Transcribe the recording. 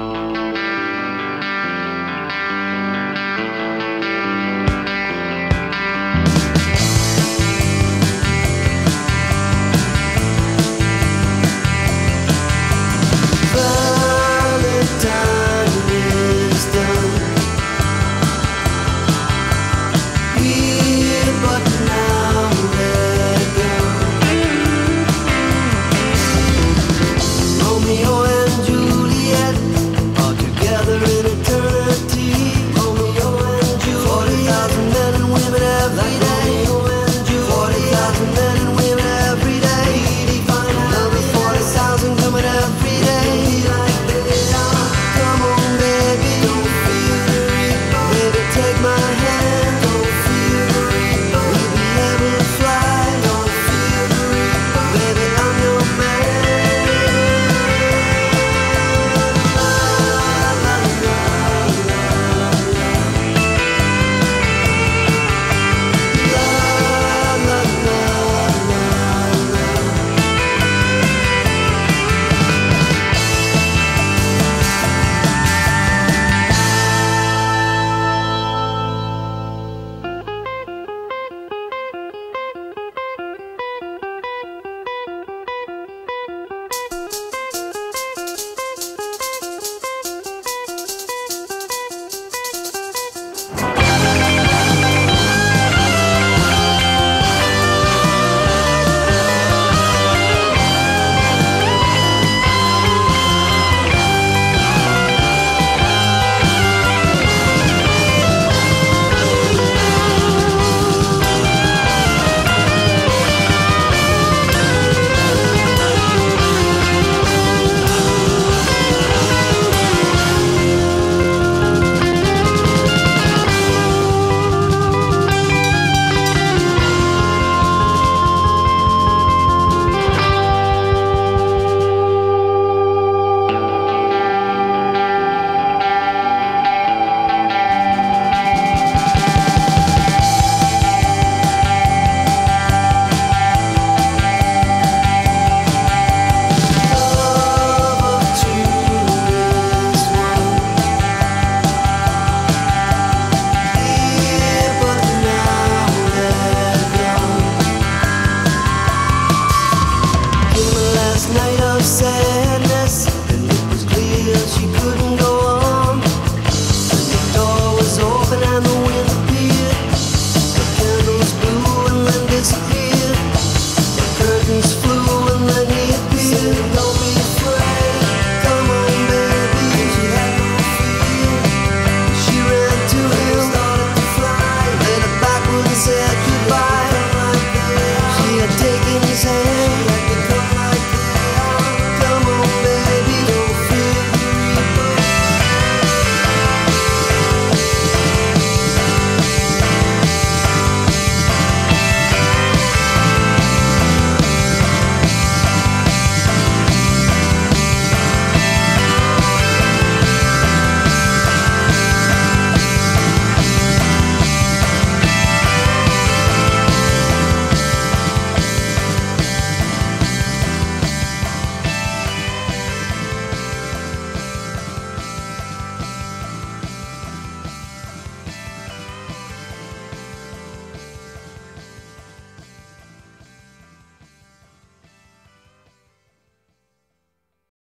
you. night of sadness.